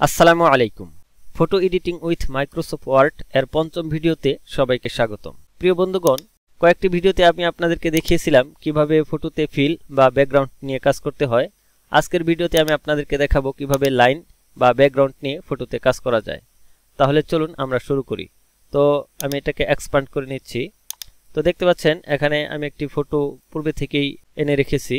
আসসালামু আলাইকুম। Photo editing with Microsoft Word এর পঞ্চম ভিডিওতে সবাইকে স্বাগতম। প্রিয় বন্ধুগণ, কয়েকটি ভিডিওতে আমি আপনাদেরকে দেখিয়েছিলাম কীভাবে ফটোতে ফিল বা ব্যাকগ্রাউন্ড নিয়ে কাজ করতে হয়। আজকের ভিডিওতে আমি আপনাদেরকে দেখাবো কীভাবে লাইন বা ব্যাকগ্রাউন্ড নিয়ে ফটোতে কাজ করা যায়। তাহলে চলুন আমরা শুরু করি। তো আমি এটাকে এক্সপান্ড করে নিচ্ছি। তো দেখতে পাচ্ছেন, এখানে আমি একটি ফটো পূর্বে থেকেই এনে রেখেছি।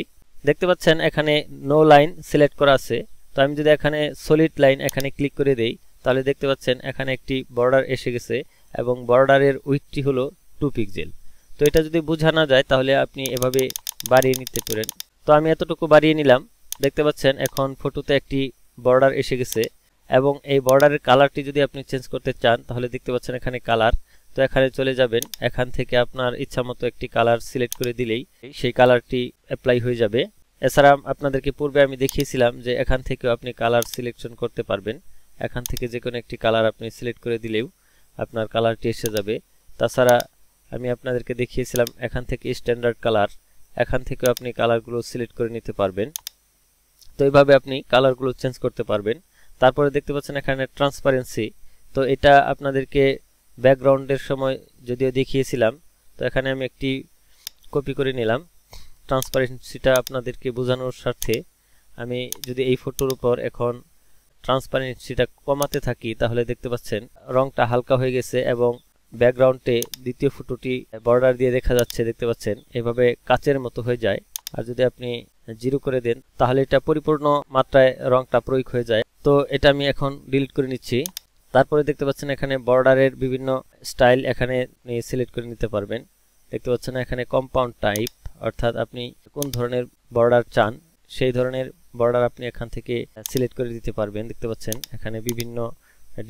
দেখতে পাচ্ছেন, এখানে নো লাইন সিলেক্ট করা আছে। তো আমি যদি এখানে সলিড লাইন এখানে ক্লিক করে দেই, তাহলে দেখতে পাচ্ছেন এখানে একটি বর্ডার এসে গেছে এবং বর্ডারের উইথটি হলো টু পিক্সেল তো এটা যদি বোঝা না যায়, তাহলে আপনি এভাবে বাড়িয়ে নিতে পারেন। তো আমি এতটুকু বাড়িয়ে নিলাম। দেখতে পাচ্ছেন এখন ফটোতে একটি বর্ডার এসে গেছে এবং এই বর্ডারের কালারটি যদি আপনি চেঞ্জ করতে চান, তাহলে দেখতে পাচ্ছেন এখানে কালার তো এখানে চলে যাবেন। এখান থেকে আপনার ইচ্ছা মতো একটি কালার সিলেক্ট করে দিলেই সেই কালারটি অ্যাপ্লাই হয়ে যাবে। এছাড়া আপনাদেরকে পূর্বে আমি দেখিয়েছিলাম যে এখান থেকেও আপনি কালার সিলেকশন করতে পারবেন। এখান থেকে যে কোনো একটি কালার আপনি সিলেক্ট করে দিলেও আপনার কালারটি এসে যাবে। তাছাড়া আমি আপনাদেরকে দেখিয়েছিলাম এখান থেকে স্ট্যান্ডার্ড কালার এখান থেকেও আপনি কালারগুলো সিলেক্ট করে নিতে পারবেন। তো এইভাবে আপনি কালারগুলো চেঞ্জ করতে পারবেন। তারপরে দেখতে পাচ্ছেন এখানে ট্রান্সপারেন্সি তো এটা আপনাদেরকে ব্যাকগ্রাউন্ডের সময় যদিও দেখিয়েছিলাম, তো এখানে আমি একটি কপি করে নিলাম। ট্রান্সপারেন্সিটা আপনাদেরকে বোঝানোর স্বার্থে আমি যদি এই ফটোর উপর এখন ট্রান্সপারেন্সিটা কমাতে থাকি, তাহলে দেখতে পাচ্ছেন রংটা হালকা হয়ে গেছে এবং ব্যাকগ্রাউন্ডে দ্বিতীয় ফটোটি বর্ডার দিয়ে দেখা যাচ্ছে, দেখতে পাচ্ছেন। এভাবে কাচের মতো হয়ে যায়। আর যদি আপনি জিরো করে দেন, তাহলে এটা পরিপূর্ণ মাত্রায় রংটা প্রয়োগ হয়ে যায়। তো এটা আমি এখন ডিলিট করে নিচ্ছি। তারপরে দেখতে পাচ্ছেন এখানে বর্ডারের বিভিন্ন স্টাইল এখানে সিলেক্ট করে নিতে পারবেন। দেখতে পাচ্ছেন এখানে কম্পাউন্ড টাইপ অর্থাৎ আপনি কোন ধরনের বর্ডার চান, সেই ধরনের বর্ডার আপনি এখান থেকে সিলেক্ট করে দিতে পারবেন। দেখতে পাচ্ছেন, এখানে বিভিন্ন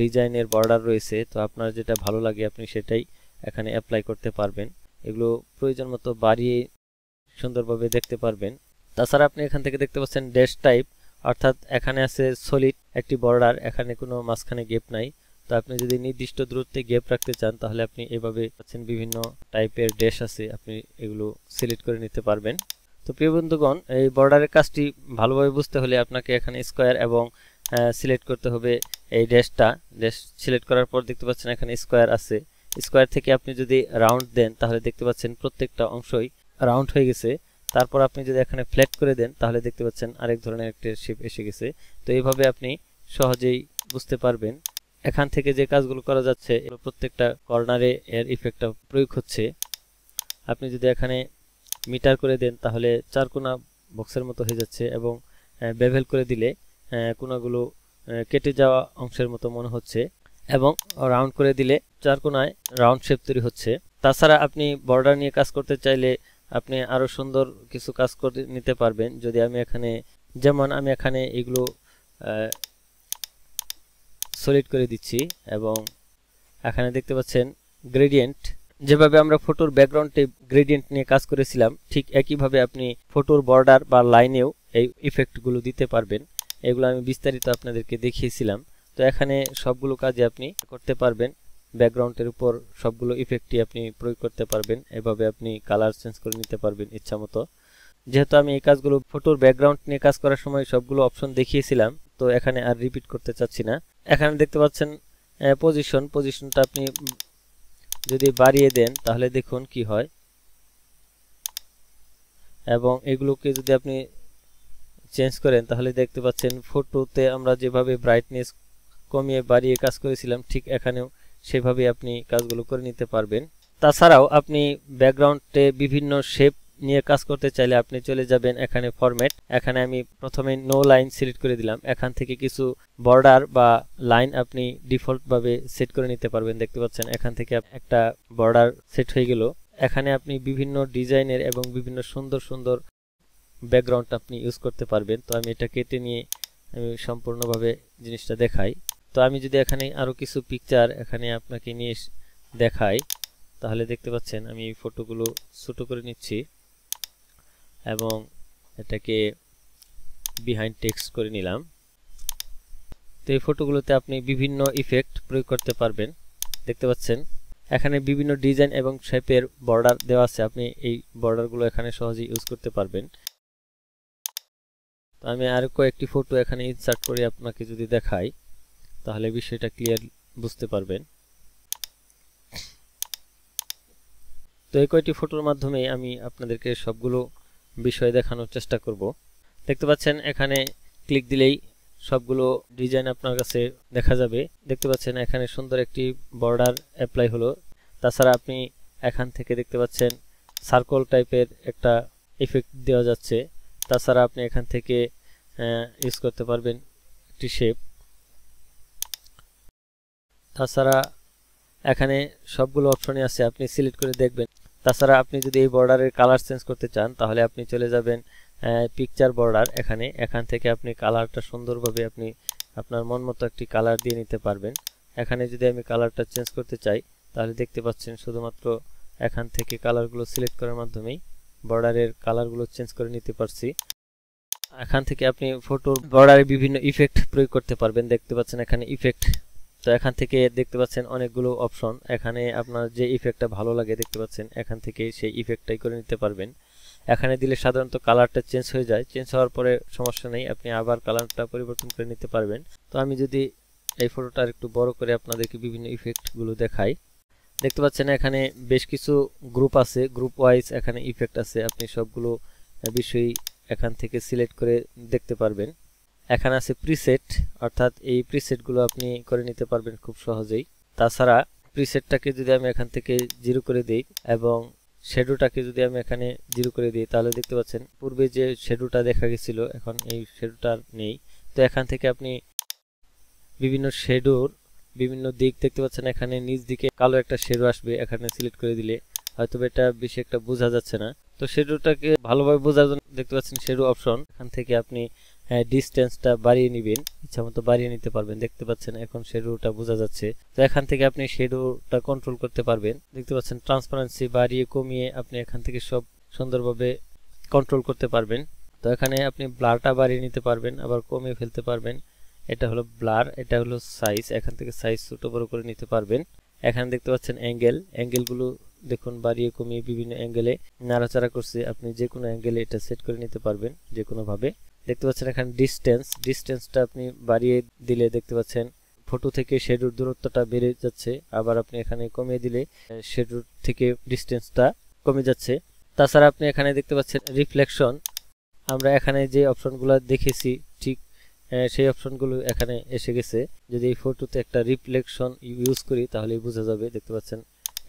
ডিজাইনের বর্ডার রয়েছে। তো আপনার যেটা ভালো লাগে, আপনি সেটাই এখানে অ্যাপ্লাই করতে পারবেন। এগুলো প্রয়োজন মতো বাড়িয়ে সুন্দরভাবে দেখতে পারবেন। তাছাড়া আপনি এখান থেকে দেখতে পাচ্ছেন ড্যাশ টাইপ অর্থাৎ এখানে আছে সলিড একটি বর্ডার এখানে কোনো মাঝখানে গেপ নাই। তো আপনি যদি নির্দিষ্ট দূরত্বে গেপ রাখতে চান, তাহলে আপনি এভাবে পাচ্ছেন বিভিন্ন টাইপের ড্যাশ আছে, আপনি এগুলো সিলেক্ট করে নিতে পারবেন। তো প্রিয় বন্ধুগণ, এই বর্ডারের কাজটি ভালোভাবে বুঝতে হলে আপনাকে এখানে স্কোয়ার এবং সিলেক্ট করতে হবে এই ড্যাশটা ড্যাশ সিলেক্ট করার পর দেখতে পাচ্ছেন এখানে স্কোয়ার আছে। স্কোয়ার থেকে আপনি যদি রাউন্ড দেন, তাহলে দেখতে পাচ্ছেন প্রত্যেকটা অংশই রাউন্ড হয়ে গেছে। তারপর আপনি যদি এখানে ফ্ল্যাট করে দেন, তাহলে দেখতে পাচ্ছেন আরেক ধরনের একটা শেপ এসে গেছে। তো এইভাবে আপনি সহজেই বুঝতে পারবেন। এখান থেকে যে কাজগুলো করা যাচ্ছে প্রত্যেকটা কর্নারে এর ইফেক্টটা প্রয়োগ হচ্ছে। আপনি যদি এখানে মিটার করে দেন, তাহলে চার কোনা বক্সের মতো হয়ে যাচ্ছে এবং বেভেল করে দিলে কোনাগুলো কেটে যাওয়া অংশের মতো মনে হচ্ছে এবং রাউন্ড করে দিলে চার কোনায় রাউন্ড শেপ তৈরি হচ্ছে। তাছাড়া আপনি বর্ডার নিয়ে কাজ করতে চাইলে আপনি আরও সুন্দর কিছু কাজ করে নিতে পারবেন। যদি আমি এখানে, যেমন আমি এখানে এগুলো সলিড করে দিচ্ছি এবং এখানে দেখতে পাচ্ছেন গ্রেডিয়েন্ট যেভাবে আমরা ফটোর ব্যাকগ্রাউন্ডে গ্রেডিয়েন্ট নিয়ে কাজ করেছিলাম, ঠিক একইভাবে আপনি ফটোর বর্ডার বা লাইনেও এই ইফেক্টগুলো দিতে পারবেন। এগুলো আমি বিস্তারিত আপনাদেরকে দেখিয়েছিলাম। তো এখানে সবগুলো কাজে আপনি করতে পারবেন। ব্যাকগ্রাউন্ডের উপর সবগুলো ইফেক্টই আপনি প্রয়োগ করতে পারবেন। এভাবে আপনি কালার চেঞ্জ করে নিতে পারবেন ইচ্ছা মতো। যেহেতু আমি এই কাজগুলো ফটোর ব্যাকগ্রাউন্ড নিয়ে কাজ করার সময় সবগুলো অপশন দেখিয়েছিলাম, তো এখানে আর রিপিট করতে চাচ্ছি না। এখানে দেখতে পাচ্ছেন পজিশন পজিশনটা আপনি যদি বাড়িয়ে দেন, তাহলে দেখুন কি হয়। এবং এগুলোকে যদি আপনি চেঞ্জ করেন, তাহলে দেখতে পাচ্ছেন ফটোতে আমরা যেভাবে ব্রাইটনেস কমিয়ে বাড়িয়ে কাজ করেছিলাম, ঠিক এখানেও সেভাবে আপনি কাজগুলো করে নিতে পারবেন। তাছাড়াও আপনি ব্যাকগ্রাউন্ডে বিভিন্ন শেপ নিয়ে কাজ করতে চাইলে আপনি চলে যাবেন এখানে ফরম্যাট এখানে আমি প্রথমে নো লাইন সিলেক্ট করে দিলাম। এখান থেকে কিছু বর্ডার বা লাইন আপনি ডিফল্টভাবে সেট করে নিতে পারবেন। দেখতে পাচ্ছেন, এখান থেকে একটা বর্ডার সেট হয়ে গেল। এখানে আপনি বিভিন্ন ডিজাইনের এবং বিভিন্ন সুন্দর সুন্দর ব্যাকগ্রাউন্ড আপনি ইউজ করতে পারবেন। তো আমি এটা কেটে নিয়ে আমি সম্পূর্ণভাবে জিনিসটা দেখাই। তো আমি যদি এখানে আরও কিছু পিকচার এখানে আপনাকে নিয়ে দেখাই, তাহলে দেখতে পাচ্ছেন আমি এই ফটোগুলো ছোটো করে নিচ্ছি। এবং এটাকে বিহাইন্ড টেক্সট করে নিলাম। তো এই ফটোগুলোতে আপনি বিভিন্ন ইফেক্ট প্রয়োগ করতে পারবেন। দেখতে পাচ্ছেন, এখানে বিভিন্ন ডিজাইন এবং শেপের বর্ডার দেওয়া আছে। আপনি এই বর্ডারগুলো এখানে সহজেই ইউজ করতে পারবেন। তো আমি আরও কয়েকটি ফটো এখানে ইনসার্ট করে আপনাকে যদি দেখাই, তাহলে বিষয়টা ক্লিয়ার বুঝতে পারবেন। তো এই কয়টি ফটোর মাধ্যমে আমি আপনাদেরকে সবগুলো বিষয় দেখানোর চেষ্টা করব। দেখতে পাচ্ছেন, এখানে ক্লিক দিলেই সবগুলো ডিজাইন আপনার কাছে দেখা যাবে। দেখতে পাচ্ছেন, এখানে সুন্দর একটি বর্ডার অ্যাপ্লাই হলো। তাছাড়া আপনি এখান থেকে দেখতে পাচ্ছেন, সার্কল টাইপের একটা ইফেক্ট দেওয়া যাচ্ছে। তাছাড়া আপনি এখান থেকে ইউজ করতে পারবেন একটি শেপ তাছাড়া এখানে সবগুলো অপশনই আছে, আপনি সিলেক্ট করে দেখবেন। তাছাড়া আপনি যদি এই বর্ডারের কালার চেঞ্জ করতে চান, তাহলে আপনি চলে যাবেন পিকচার বর্ডার এখানে। এখান থেকে আপনি কালারটা সুন্দরভাবে আপনি আপনার মন মতো একটি কালার দিয়ে নিতে পারবেন। এখানে যদি আমি কালারটা চেঞ্জ করতে চাই, তাহলে দেখতে পাচ্ছেন শুধুমাত্র এখান থেকে কালারগুলো সিলেক্ট করার মাধ্যমেই বর্ডারের কালারগুলো চেঞ্জ করে নিতে পারছি। এখান থেকে আপনি ফটোর বর্ডারে বিভিন্ন ইফেক্ট প্রয়োগ করতে পারবেন। দেখতে পাচ্ছেন এখানে ইফেক্ট তো এখান থেকে দেখতে পাচ্ছেন অনেকগুলো অপশন এখানে আপনার যে ইফেক্টটা ভালো লাগে দেখতে পাচ্ছেন, এখান থেকে সেই ইফেক্টটাই করে নিতে পারবেন। এখানে দিলে সাধারণত কালারটা চেঞ্জ হয়ে যায়। চেঞ্জ হওয়ার পরে সমস্যা নেই, আপনি আবার কালারটা পরিবর্তন করে নিতে পারবেন। তো আমি যদি এই ফটোটা একটু বড় করে আপনাদেরকে বিভিন্ন ইফেক্টগুলো দেখাই। দেখতে পাচ্ছেন এখানে বেশ কিছু গ্রুপ আছে। গ্রুপ ওয়াইজ এখানে ইফেক্ট আছে। আপনি সবগুলো বিষয় এখান থেকে সিলেক্ট করে দেখতে পারবেন। এখানে আছে প্রিসেট অর্থাৎ এই প্রিসেটগুলো আপনি করে নিতে পারবেন খুব সহজেই। তাছাড়া প্রিসেটটাকে যদি আমি এখান থেকে জিরো করে দিই এবং শেডোটাকে যদি আমি এখানে জিরো করে দিই, তাহলে দেখতে পাচ্ছেন পূর্বে যে শেডোটা দেখা গেছিল, এখন এই শেডোটা নেই। তো এখান থেকে আপনি বিভিন্ন শেডোর বিভিন্ন দিক দেখতে পাচ্ছেন, এখানে নিচ দিকে কালো একটা শেডো আসবে, এখানে সিলেক্ট করে দিলে হয়তো এটা বেশি একটা বোঝা যাচ্ছে না। তো শেডোটাকে ভালোভাবে বোঝার জন্য দেখতে পাচ্ছেন শেডো অপশন এখান থেকে আপনি ডিস্টেন্সটা বাড়িয়ে নেবেন, ইচ্ছা মতো বাড়িয়ে নিতে পারবেন। দেখতে পাচ্ছেন এখন শেডোটা বোঝা যাচ্ছে। তো এখান থেকে আপনি শেডোটা কন্ট্রোল করতে পারবেন। দেখতে পাচ্ছেন ট্রান্সপারেন্সি বাড়িয়ে কমিয়ে আপনি এখান থেকে সব সুন্দরভাবে কন্ট্রোল করতে পারবেন। তো এখানে আপনি ব্লারটা বাড়িয়ে নিতে পারবেন, আবার কমিয়ে ফেলতে পারবেন। এটা হলো ব্লার এটা হলো সাইজ এখান থেকে সাইজ ছোট বড় করে নিতে পারবেন। এখানে দেখতে পাচ্ছেন অ্যাঙ্গেল অ্যাঙ্গেলগুলো দেখুন, বাড়িয়ে কমিয়ে বিভিন্ন অ্যাঙ্গেলে নাড়াচাড়া করছে। আপনি যে কোনো অ্যাঙ্গেলে এটা সেট করে নিতে পারবেন যে কোনোভাবে দেখতে পাচ্ছেন এখানে ডিস্টেন্স ডিস্টেন্সটা আপনি বাড়িয়ে দিলে দেখতে পাচ্ছেন ফটো থেকে শেডুর দূরত্বটা বেড়ে যাচ্ছে, আবার আপনি এখানে কমিয়ে দিলে শেডুর থেকে ডিস্টেন্সটা কমে যাচ্ছে। তাছাড়া আপনি এখানে দেখতে পাচ্ছেন রিফ্লেকশন আমরা এখানে যে অপশনগুলো দেখেছি, ঠিক সেই অপশনগুলো এখানে এসে গেছে। যদি এই ফটোতে একটা রিফ্লেকশন ইউজ করি তাহলে বোঝা যাবে, দেখতে পাচ্ছেন।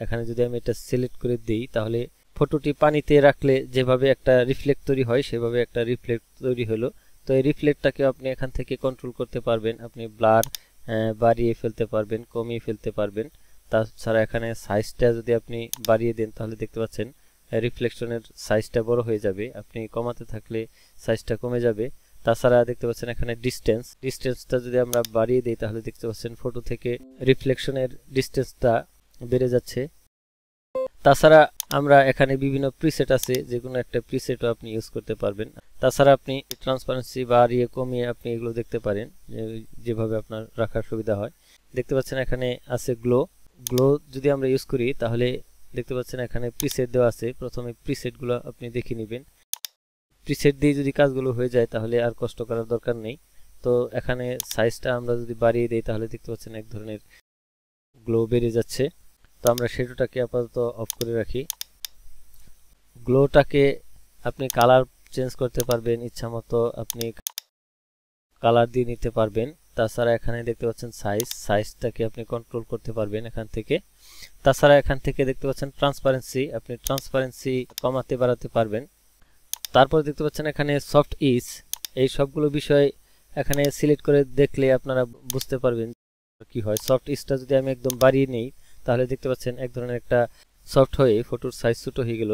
এখানে যদি আমি এটা সিলেক্ট করে দিই, তাহলে ফটোটি পানিতে রাখলে যেভাবে একটা রিফ্লেক্ট তৈরি হয়, সেভাবে একটা রিফ্লেক্ট তৈরি হলো। তো এই রিফ্লেক্টটাকে আপনি এখান থেকে কন্ট্রোল করতে পারবেন। আপনি ব্লার বাড়িয়ে ফেলতে পারবেন, কমিয়ে ফেলতে পারবেন। তাছাড়া এখানে সাইজটা যদি আপনি বাড়িয়ে দেন, তাহলে দেখতে পাচ্ছেন রিফ্লেকশনের সাইজটা বড় হয়ে যাবে। আপনি কমাতে থাকলে সাইজটা কমে যাবে। তাছাড়া দেখতে পাচ্ছেন এখানে ডিস্টেন্স ডিস্টেন্সটা যদি আমরা বাড়িয়ে দিই, তাহলে দেখতে পাচ্ছেন ফটো থেকে রিফ্লেকশনের ডিস্টেন্সটা বেড়ে যাচ্ছে। তাছাড়া আমরা এখানে বিভিন্ন প্রিসেট আছে যে কোনো একটা প্রিসেটও আপনি ইউজ করতে পারবেন। তাছাড়া আপনি ট্রান্সপারেন্সি বাড়িয়ে কমিয়ে আপনি এগুলো দেখতে পারেন যেভাবে আপনার রাখার সুবিধা হয়। দেখতে পাচ্ছেন এখানে আছে গ্লো গ্লো যদি আমরা ইউজ করি, তাহলে দেখতে পাচ্ছেন এখানে প্রিসেট দেওয়া আছে। প্রথমে প্রিসেটগুলো আপনি দেখে নেবেন। প্রিসেট দিয়ে যদি কাজগুলো হয়ে যায়, তাহলে আর কষ্ট করার দরকার নেই। তো এখানে সাইজটা আমরা যদি বাড়িয়ে দিই, তাহলে দেখতে পাচ্ছেন এক ধরনের গ্লো বেড়ে যাচ্ছে। আমরা শেডোটাকে আপাতত অফ করে রাখি। গ্লোটাকে আপনি কালার চেঞ্জ করতে পারবেন ইচ্ছা মতো আপনি কালার দিয়ে নিতে পারবেন। তাছাড়া এখানে দেখতে পাচ্ছেন সাইজ সাইজটাকে আপনি কন্ট্রোল করতে পারবেন এখান থেকে। তাছাড়া এখান থেকে দেখতে পাচ্ছেন ট্রান্সপারেন্সি আপনি ট্রান্সপারেন্সি কমাতে বাড়াতে পারবেন। তারপর দেখতে পাচ্ছেন এখানে সফট ইজ এই সবগুলো বিষয় এখানে সিলেক্ট করে দেখলে আপনারা বুঝতে পারবেন কি হয়। সফট ইজটা যদি আমি একদম বাড়িয়ে নেই তাহলে দেখতে পাচ্ছেন এক ধরনের একটা সফট হয়ে ফটোর সাইজ ছোটো হয়ে গেল।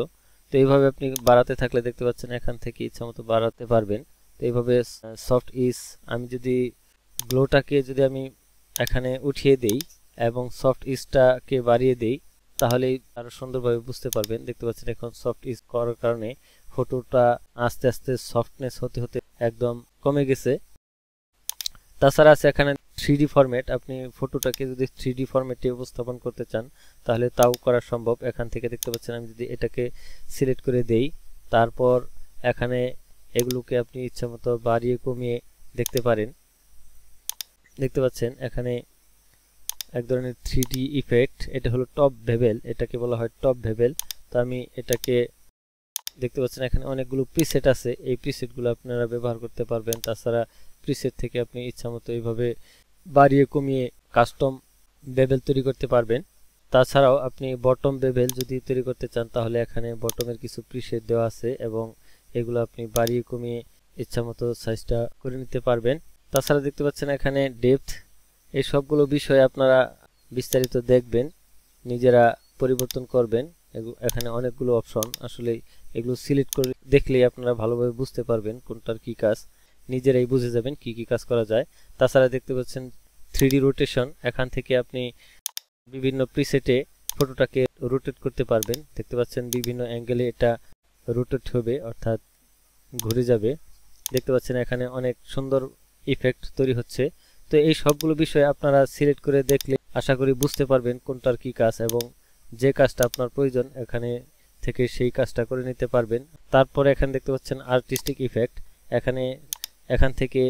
তো এইভাবে আপনি বাড়াতে থাকলে দেখতে পাচ্ছেন এখান থেকে ইচ্ছা মতো বাড়াতে পারবেন। তো এইভাবে সফট ইজ আমি যদি গ্লোটাকে যদি আমি এখানে উঠিয়ে দেই এবং সফট ইজটাকে বাড়িয়ে দেই তাহলে আরও সুন্দরভাবে বুঝতে পারবেন। দেখতে পাচ্ছেন এখন সফট ইজ করার কারণে ফটোটা আস্তে আস্তে সফটনেস হতে হতে একদম কমে গেছে। তাছাড়া আছে এখানে থ্রি ফরম্যাট আপনি ফটোটাকে যদি থ্রি ফরম্যাটে উপস্থাপন করতে চান, তাহলে তাও করা সম্ভব। এখান থেকে দেখতে পাচ্ছেন, আমি যদি এটাকে সিলেক্ট করে দেই, তারপর এখানে এগুলোকে আপনি ইচ্ছা মতো বাড়িয়ে কমিয়ে দেখতে পারেন। দেখতে পাচ্ছেন, এখানে এক ধরনের থ্রি ইফেক্ট এটা হলো টপ ভেবেল এটাকে বলা হয় টপ ভেবেল তো আমি এটাকে দেখতে পাচ্ছেন, এখানে অনেকগুলো প্রিসেট আছে। এই প্রিসেটগুলো আপনারা ব্যবহার করতে পারবেন। তাছাড়া প্রিসেট থেকে আপনি ইচ্ছামতো এইভাবে বাড়িয়ে কমিয়ে কাস্টম বেবেল তৈরি করতে পারবেন। তাছাড়াও আপনি বটম বেবেল যদি তৈরি করতে চান, তাহলে এখানে বটমের কিছু প্রিসেট দেওয়া আছে এবং এগুলো আপনি বাড়িয়ে কমিয়ে ইচ্ছামতো সাইজটা করে নিতে পারবেন। তাছাড়া দেখতে পাচ্ছেন এখানে ডেপথ এই সবগুলো বিষয় আপনারা বিস্তারিত দেখবেন, নিজেরা পরিবর্তন করবেন। এখানে অনেকগুলো অপশন আসলে এগুলো সিলেক্ট করে দেখলেই আপনারা ভালোভাবে বুঝতে পারবেন কোনটার কি কাজ। নিজেরাই বুঝে যাবেন কি কি কাজ করা যায়। তাছাড়া দেখতে পাচ্ছেন থ্রি রোটেশন এখান থেকে আপনি বিভিন্ন প্রিসেটে ফটোটাকে রোটেট করতে পারবেন। দেখতে পাচ্ছেন বিভিন্ন অ্যাঙ্গেলে এটা রোটেট হবে, অর্থাৎ ঘুরে যাবে। দেখতে পাচ্ছেন এখানে অনেক সুন্দর ইফেক্ট তৈরি হচ্ছে। তো এই সবগুলো বিষয় আপনারা সিলেক্ট করে দেখলে আশা করি বুঝতে পারবেন কোনটার কি কাজ এবং যে কাজটা আপনার প্রয়োজন, এখানে থেকে সেই কাজটা করে নিতে পারবেন। তারপরে এখানে দেখতে পাচ্ছেন আর্টিস্টিক ইফেক্ট এখানে এখান থেকে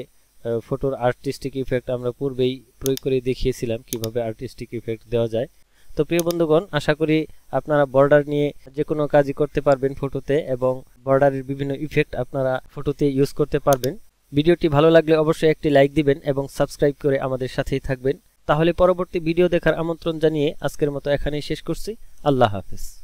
ফটোর আর্টিস্টিক ইফেক্ট আমরা পূর্বেই প্রয়োগ করে দেখিয়েছিলাম কীভাবে আর্টিস্টিক ইফেক্ট দেওয়া যায়। তো প্রিয় বন্ধুগণ, আশা করি আপনারা বর্ডার নিয়ে যে কোনো কাজই করতে পারবেন ফটোতে এবং বর্ডারের বিভিন্ন ইফেক্ট আপনারা ফটোতে ইউজ করতে পারবেন। ভিডিওটি ভালো লাগলে অবশ্যই একটি লাইক দিবেন এবং সাবস্ক্রাইব করে আমাদের সাথেই থাকবেন। তাহলে পরবর্তী ভিডিও দেখার আমন্ত্রণ জানিয়ে আজকের মতো এখানেই শেষ করছি। আল্লাহ হাফিজ।